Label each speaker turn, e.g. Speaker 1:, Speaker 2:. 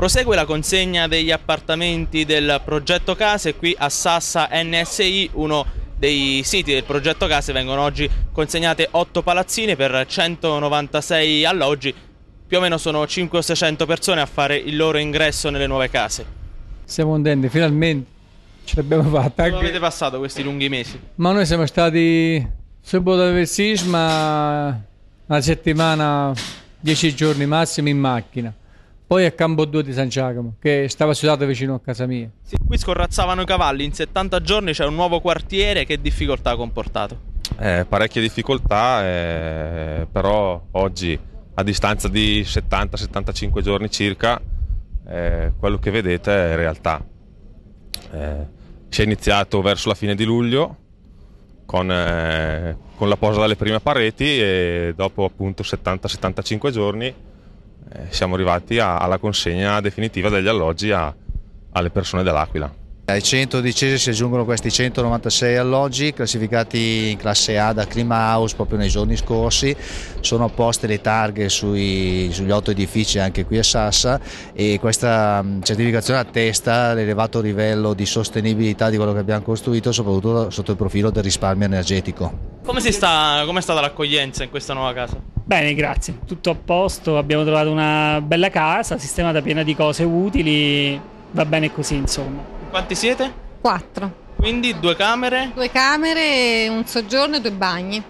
Speaker 1: Prosegue la consegna degli appartamenti del progetto Case qui a Sassa NSI, uno dei siti del progetto Case vengono oggi consegnate 8 palazzine per 196 alloggi, più o meno sono 500 o 600 persone a fare il loro ingresso nelle nuove case.
Speaker 2: Siamo contenti, finalmente ce l'abbiamo fatta.
Speaker 1: Come avete passato questi lunghi mesi?
Speaker 2: Ma noi siamo stati subito il sisma una settimana, 10 giorni massimo in macchina. Poi a Campo 2 di San Giacomo, che stava situato vicino a casa mia.
Speaker 1: Sì, qui scorrazzavano i cavalli, in 70 giorni c'è un nuovo quartiere, che difficoltà ha comportato?
Speaker 3: Eh, parecchie difficoltà, eh, però oggi a distanza di 70-75 giorni circa, eh, quello che vedete è realtà. Eh, si è iniziato verso la fine di luglio con, eh, con la posa delle prime pareti e dopo appunto 70-75 giorni eh, siamo arrivati a, alla consegna definitiva degli alloggi a, alle persone dell'Aquila.
Speaker 4: Ai 100 di Cese si aggiungono questi 196 alloggi classificati in classe A da Clima House proprio nei giorni scorsi, sono apposte le targhe sui, sugli otto edifici anche qui a Sassa e questa certificazione attesta l'elevato livello di sostenibilità di quello che abbiamo costruito soprattutto sotto il profilo del risparmio energetico.
Speaker 1: Come si sta, com'è stata l'accoglienza in questa nuova casa?
Speaker 5: Bene, grazie, tutto a posto, abbiamo trovato una bella casa sistemata piena di cose utili, va bene così insomma.
Speaker 1: Quanti siete?
Speaker 6: Quattro.
Speaker 1: Quindi due camere?
Speaker 6: Due camere, un soggiorno e due bagni.